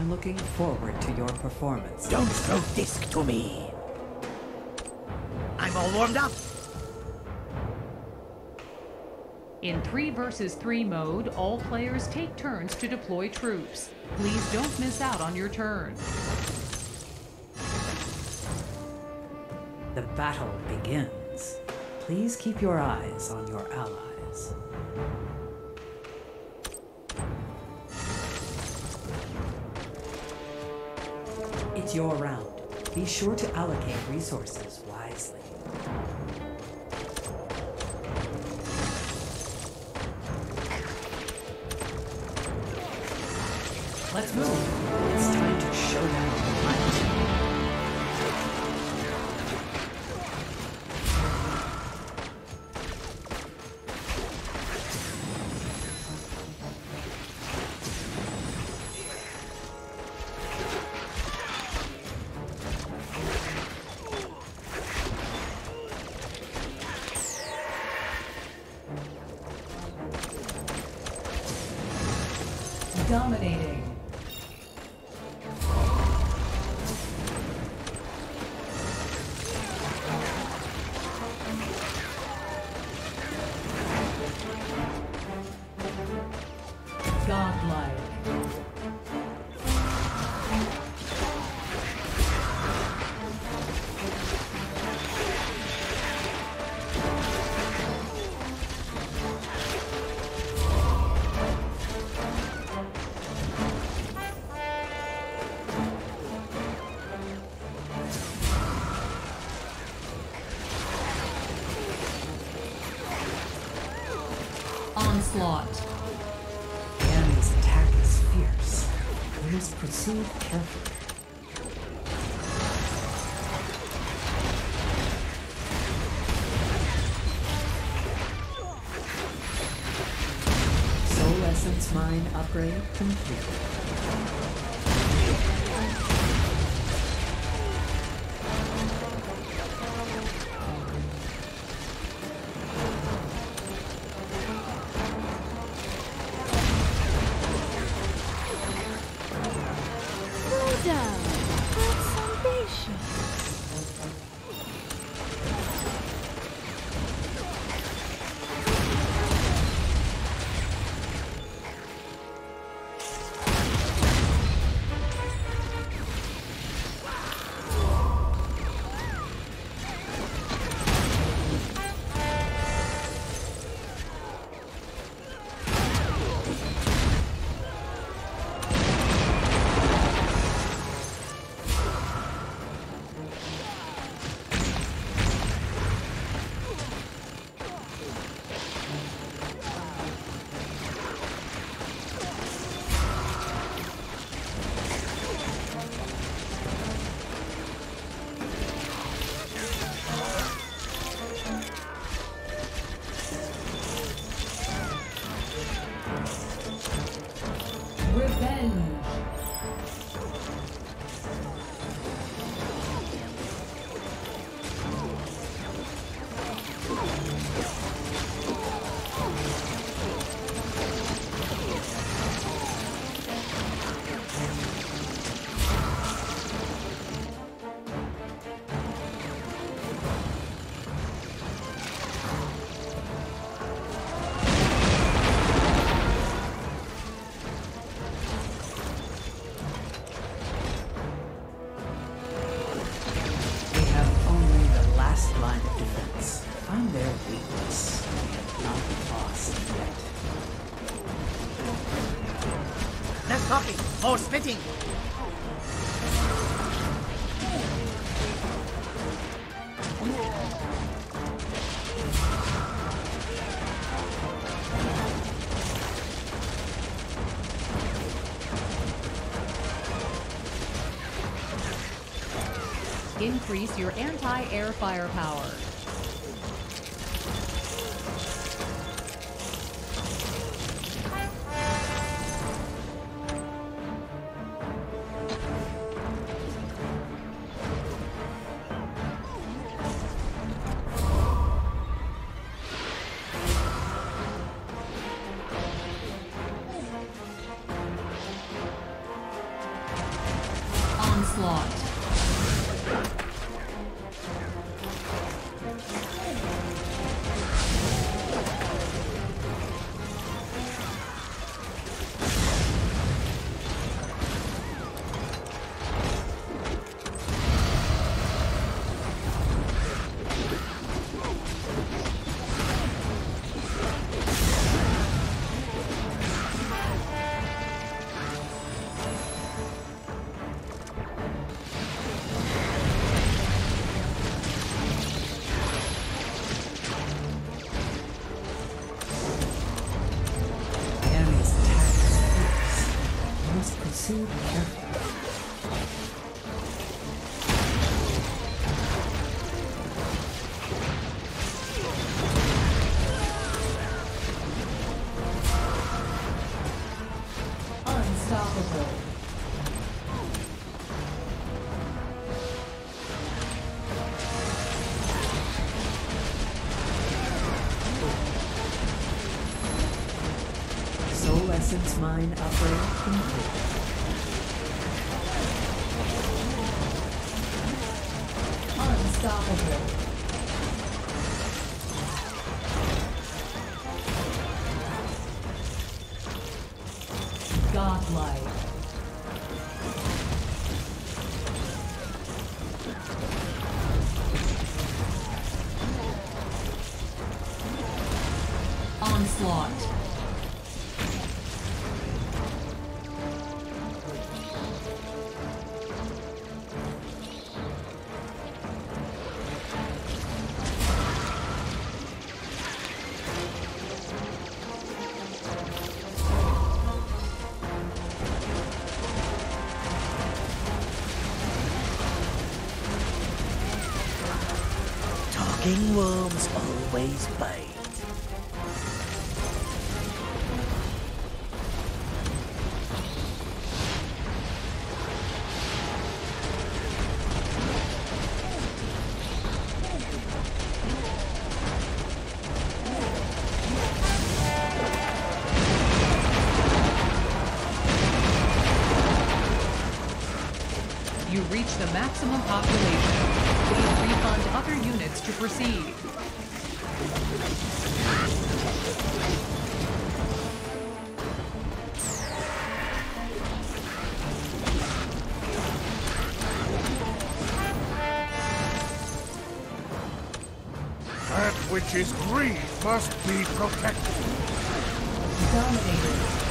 Commander. I am looking forward to your performance. Don't throw disc to me. I'm all warmed up. In 3 versus 3 mode, all players take turns to deploy troops. Please don't miss out on your turn. The battle begins. Please keep your eyes on your allies. It's your round. Be sure to allocate resources wisely. Let's move. Dominating. Onslaught. The enemy's attack is fierce. We must proceed carefully. Soul Essence Mine upgrade complete. Slow increase your anti-air firepower. Onslaught. Soul Essence Mine upgrade complete. Godlike. Talking worms always bite. You reach the maximum population. Please refund other units to proceed. That which is green must be protected. Dominated.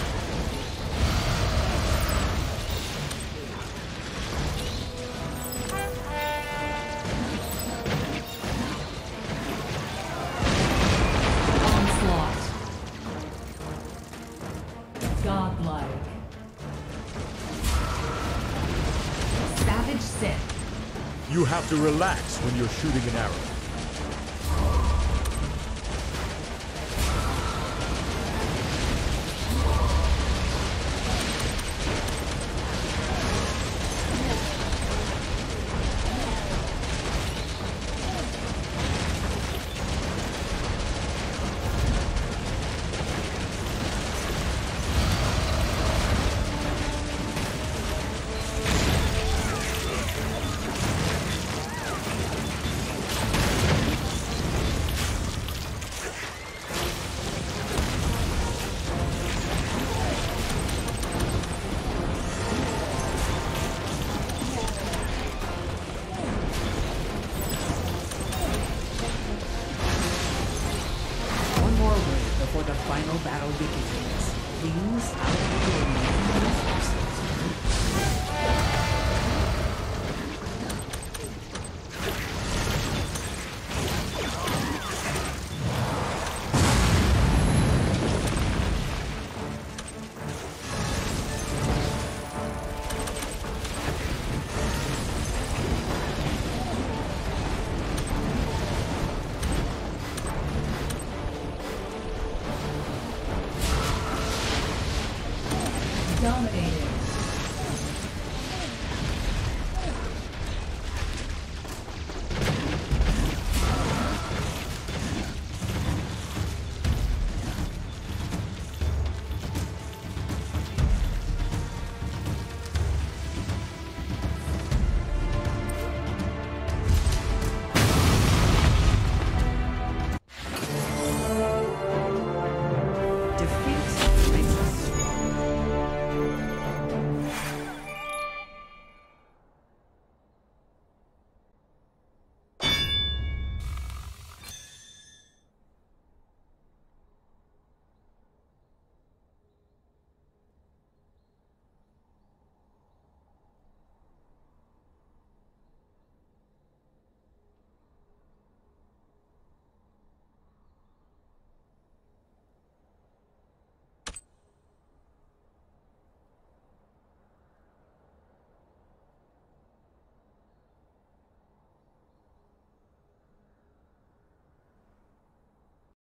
Have to relax when you're shooting an arrow. before the final battle begins. Please out the door.